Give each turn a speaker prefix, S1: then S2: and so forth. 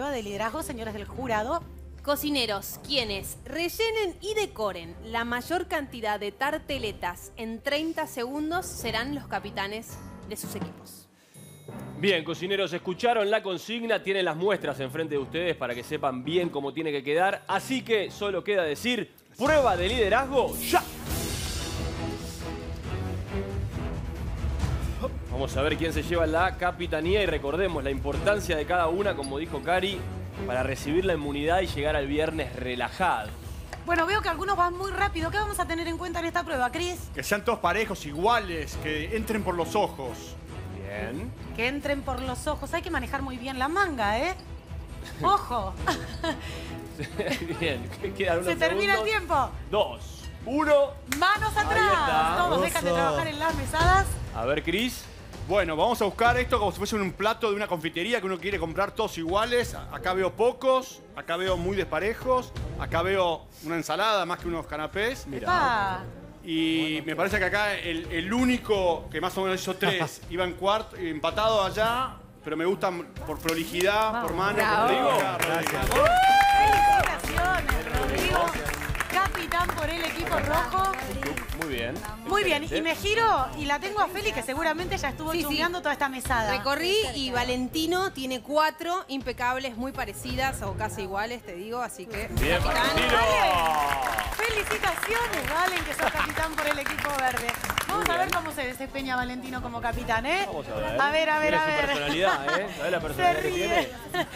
S1: prueba de liderazgo, señores del jurado.
S2: Cocineros, quienes rellenen y decoren la mayor cantidad de tarteletas en 30 segundos serán los capitanes de sus equipos.
S3: Bien, cocineros, escucharon la consigna, tienen las muestras enfrente de ustedes para que sepan bien cómo tiene que quedar. Así que solo queda decir, prueba de liderazgo, ya. Vamos a ver quién se lleva la capitanía y recordemos la importancia de cada una, como dijo Cari, para recibir la inmunidad y llegar al viernes relajado.
S1: Bueno, veo que algunos van muy rápido. ¿Qué vamos a tener en cuenta en esta prueba, Cris?
S4: Que sean todos parejos, iguales, que entren por los ojos.
S3: Bien.
S1: Que entren por los ojos. Hay que manejar muy bien la manga, ¿eh? ¡Ojo!
S3: Bien, quedan unos
S1: Se termina el tiempo.
S3: Dos, uno.
S1: Manos atrás. Todos dejan de trabajar en las mesadas.
S3: A ver, Cris.
S4: Bueno, vamos a buscar esto como si fuese un plato de una confitería que uno quiere comprar todos iguales. Acá veo pocos, acá veo muy desparejos, acá veo una ensalada más que unos canapés.
S1: Pa.
S4: Y me parece que acá el, el único que más o menos hizo tres iba en cuarto, empatado allá, pero me gustan por prolijidad, por mano, por
S3: Rodrigo.
S4: Gracias.
S1: Capitán por el equipo rojo.
S3: Muy bien.
S1: Muy bien, y me giro y la tengo a Feli, que seguramente ya estuvo
S2: Sí,
S1: toda esta mesada.
S2: Recorrí y Valentino tiene cuatro impecables, muy parecidas o casi iguales, te digo, así que...
S3: Bien. Valentino.
S1: Felicitaciones, Valen, que sos capitán por el equipo verde. Vamos a ver cómo se desempeña Valentino como capitán, ¿eh?
S3: Vamos a ver.
S1: A ver, a ver, a
S3: su
S1: ver.
S3: personalidad, ¿eh? ¿Sabés la
S1: Se
S3: personalidad que
S1: ríe.
S3: tiene?